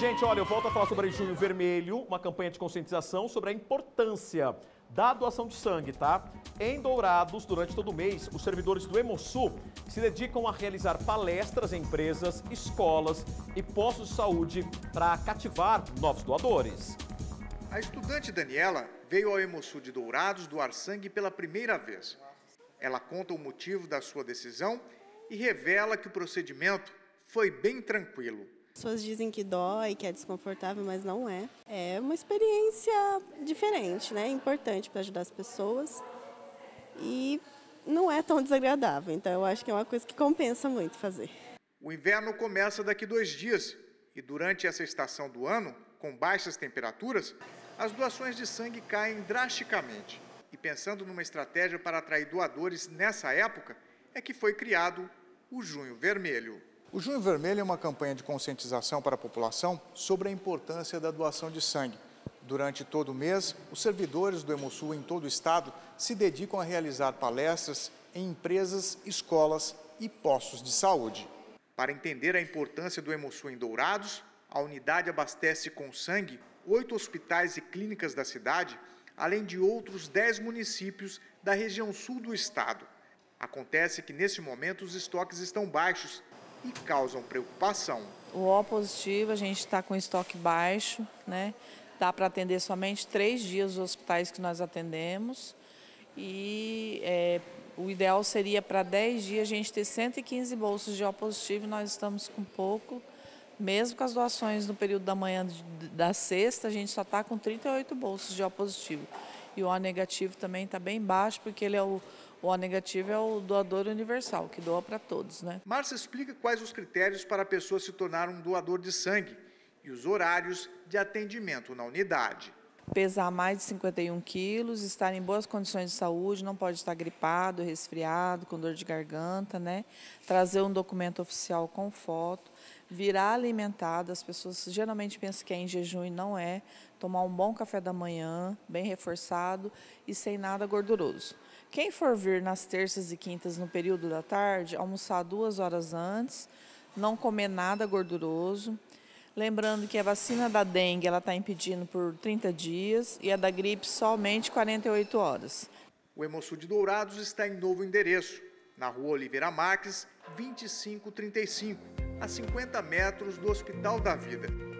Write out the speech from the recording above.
Gente, olha, eu volto a falar sobre Junho Vermelho, uma campanha de conscientização sobre a importância da doação de sangue, tá? Em Dourados, durante todo o mês, os servidores do Hemosul se dedicam a realizar palestras em empresas, escolas e postos de saúde para cativar novos doadores. A estudante Daniela veio ao Hemosul de Dourados doar sangue pela primeira vez. Ela conta o motivo da sua decisão e revela que o procedimento foi bem tranquilo. As pessoas dizem que dói, que é desconfortável, mas não é. É uma experiência diferente, né? Importante para ajudar as pessoas e não é tão desagradável. Então eu acho que é uma coisa que compensa muito fazer. O inverno começa daqui dois dias e durante essa estação do ano, com baixas temperaturas, as doações de sangue caem drasticamente. E pensando numa estratégia para atrair doadores nessa época, é que foi criado o Junho Vermelho. O Junho Vermelho é uma campanha de conscientização para a população sobre a importância da doação de sangue. Durante todo o mês, os servidores do Hemosul em todo o estado se dedicam a realizar palestras em empresas, escolas e postos de saúde. Para entender a importância do Hemosul em Dourados, a unidade abastece com sangue oito hospitais e clínicas da cidade, além de outros dez municípios da região sul do estado. Acontece que, nesse momento, os estoques estão baixos e causam preocupação. O O positivo, a gente está com estoque baixo, né? Dá para atender somente três dias os hospitais que nós atendemos. E é, o ideal seria para 10 dias a gente ter 115 bolsas de O positivo, nós estamos com pouco. Mesmo com as doações no período da manhã da sexta, a gente só está com 38 bolsas de O positivo. E o O negativo também está bem baixo, porque ele é o, o O negativo é o doador universal, que doa para todos, né? Márcia explica quais os critérios para a pessoa se tornar um doador de sangue e os horários de atendimento na unidade. Pesar mais de 51 quilos, estar em boas condições de saúde, não pode estar gripado, resfriado, com dor de garganta, né? Trazer um documento oficial com foto, virar alimentado, as pessoas geralmente pensam que é em jejum e não é. Tomar um bom café da manhã, bem reforçado e sem nada gorduroso. Quem for vir nas terças e quintas no período da tarde, almoçar duas horas antes, não comer nada gorduroso. Lembrando que a vacina da dengue ela está impedindo por 30 dias e a da gripe somente 48 horas. O Hemosul de Dourados está em novo endereço, na rua Oliveira Marques, 2535, a 50 metros do Hospital da Vida.